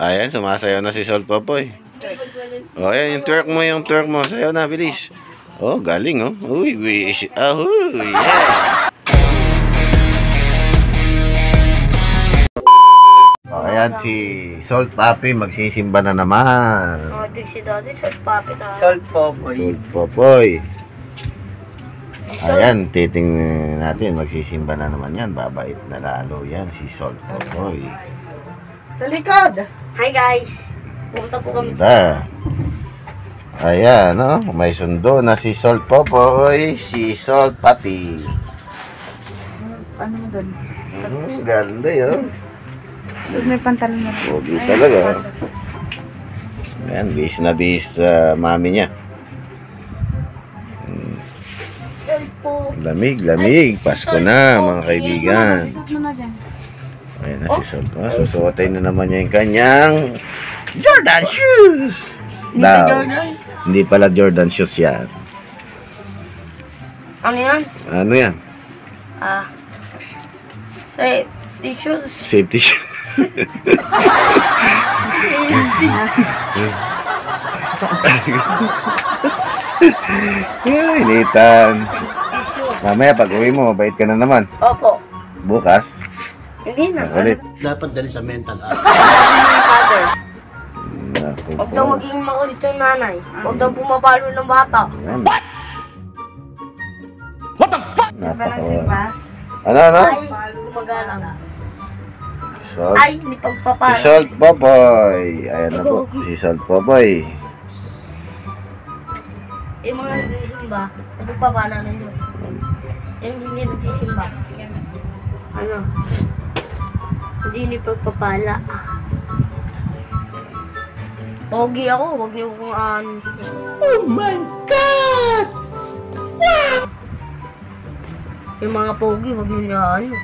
Ayan, sumasayaw na si Sol Popoy. O, ayan, yung twerk mo, yung twerk mo. Sayaw na, bilis. Oh, galing, oh. Uy, wish. Ahoy, yeah. Ayan, si Salt Papi magsisimba na naman. Oh, ito si Daddy, sa papi na. Salt po po. Salt Popoy. Ayan, titingnan natin. Magsisimba na naman yan. Babait na lalo yan, si Salt Popoy. Talikod! Hi guys! Pumunta po kami sa... Ganda. Ayan, no? May sundo na si Salt Popoy, si Salt Papi. Ano mo doon? Mm, ganda yun. Doon may pantalon na. Pogi talaga. Ayan, bis na bis sa mami niya. Lamig, lamig. Pasko na, mga kaibigan. Na dyan. Ayan na si Salt. Oh, susuotay na naman niya yung kanyang Jordan shoes. Daw. Hindi pala Jordan shoes yan. Ano yan? Ano yan? Ah. Say, tissues. Safety shoes. Ay. Tissues. Mamaya pag uwi mo, mabait ka na naman. Opo. Bukas, Hindi na. ulit. dapat dali sa mental ah. Father. Naku Huwag daw po. maging makulit yung nanay. Huwag daw pumapalo ng bata. Ayan. Simba Napaka... ng simba. Ano, ano? Ay, gumagalang. Salt. Ay, hindi Si pagpapalo. Salt Popoy. Ayan na po. Si Salt Popoy. Yung mga nagsisimba, nagpapala na yun. Yung hindi nagsisimba. Ano? Hindi ni pagpapala. Pogi ako, wag niyo kung ano. Oh my God! Yung mga pogi, wag niyo na ano.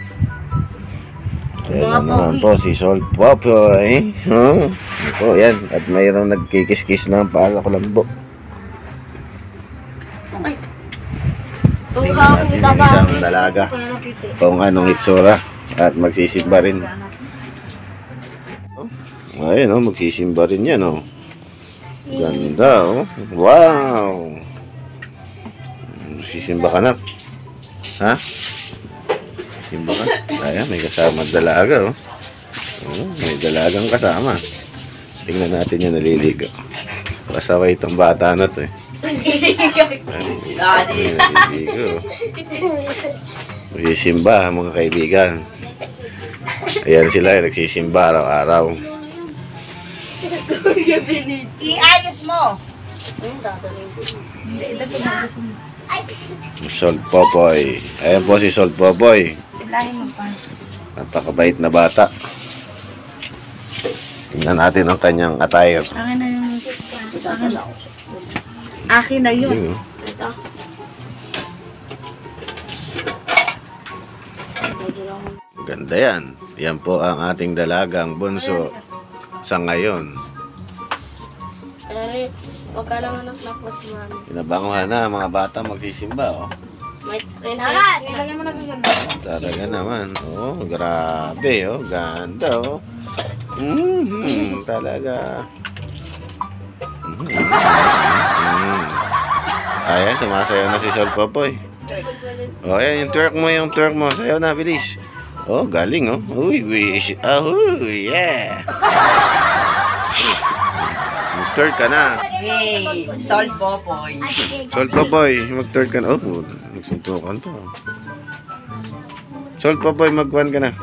Ayan Mga na naman pogi. po si Salt Popoy. Huh? Ito, yan. At mayroong nagkikis-kis ng pala ko lang po. Ay. Tung Tingnan ako, natin yung isang dalaga. Kung anong itsura. At magsisimba rin. Oh, Ayun, oh, magsisimba rin yan, oh. Ganda, oh. Wow! Sisimba ka na. Ha? Simba ka? Ayan, may kasama dalaga, oh. Oh, may dalagang kasama. Tingnan natin yung naliligo. Kasaway itong bata na to, eh. Ay, naliligo. Magsisimba, mga kaibigan. Ayan sila, eh, nagsisimba araw-araw. Dasun mo. Salt Popoy. Ayan po si Salt Popoy. Ilahin mo pa. Napakabait na bata. Tingnan natin ang kanyang attire. Akin na yung... Akin na. Yun. Oh. Ito. Ganda yan. Yan po ang ating dalagang bunso sa ngayon. Eh, pagka nanganak na po si mami. Inabanguhan na mga bata magsisimba. Oh. May princess. Ilagay mo na doon. Talaga naman. Oh, grabe. Oh, ganda. Oh. Mhm, talaga. Mhm. Mhm. Ayan, sumasayaw na si Sol Popoy. Oh, ayan, yung twerk mo, yung twerk mo. Sayaw na, bilis. Oh, galing, oh. Uy, wish. Ahoy, yeah. Mag-twerk ka na. Hey, Salt Popoy. Sol Popoy, mag-twerk ka na. Oh, nagsuntukan pa. Sol Popoy, mag-one ka na.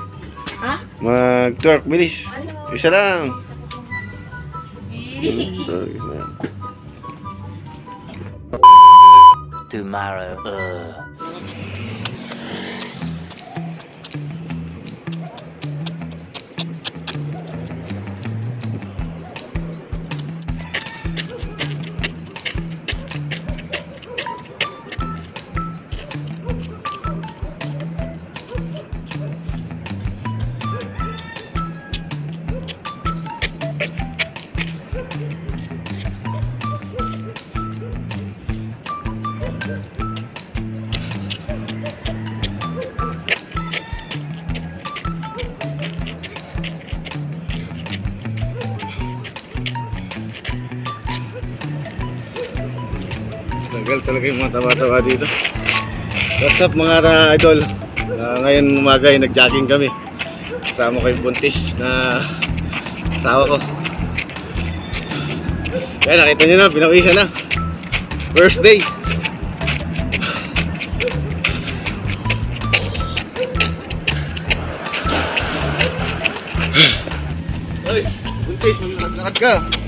Ha? Mag-twerk, bilis. Isa lang. Tomorrow, uh. Tanggal talaga yung mga tawa-tawa dito. What's up mga uh, idol? Ah, ngayon umaga ay nag-jogging kami. Kasama ko yung buntis na asawa ko. Kaya nakita nyo na, pinawisan na. First day. Ay, buntis, maglakad ka.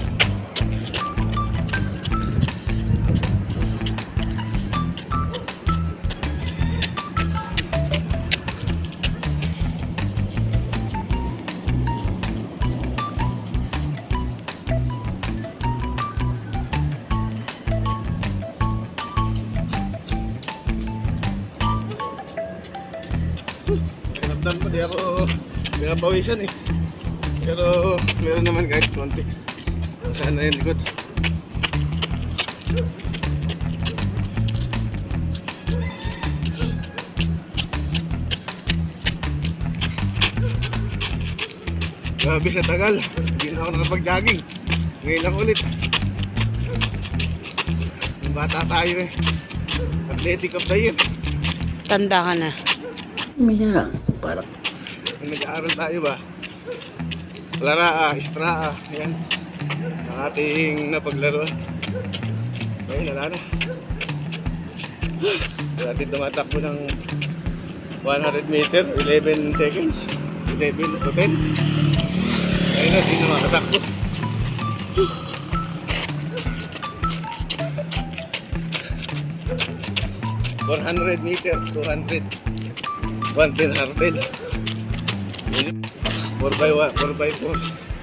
Ramdam ko, di ako pinapawisan eh. Pero meron naman kahit konti. Sana yung likod. Grabe sa tagal. Hindi na ako nakapag-jogging. Ngayon lang ulit. Yung bata tayo eh. Athletic of the year. Tanda ka na. Umiyak. Parang nag-aaral tayo ba? Laraa, Istraa, ayan. Ang ating napaglaro. Ayun, wala na. Dati tumatakbo ng 100 meter, 11 seconds. 11 to 10. Ayun na, di na makatakbo. Four hundred meter, two hundred. 1 din arbel 4x1 4x4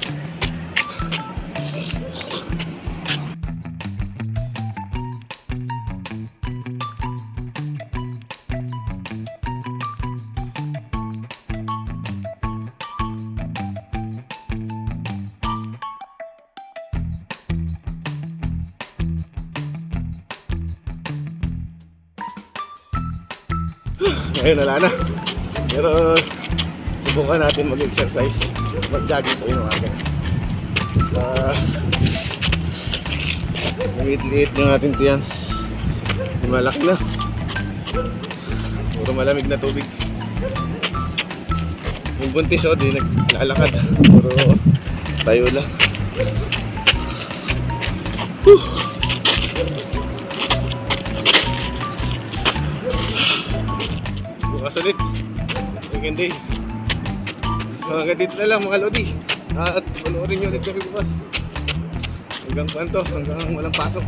Ngayon wala na. Pero subukan natin mag-exercise. Mag-jogging tayo ng aga. Uh, liit-liit yung ating tiyan. Malaki na. Puro malamig na tubig. Yung buntis oh, di naglalakad. Puro tayo lang. Ulit. Second day. Hanggang dito na lang mga Lodi. At panoorin nyo ulit kami bukas. Hanggang kwanto, hanggang walang pasok.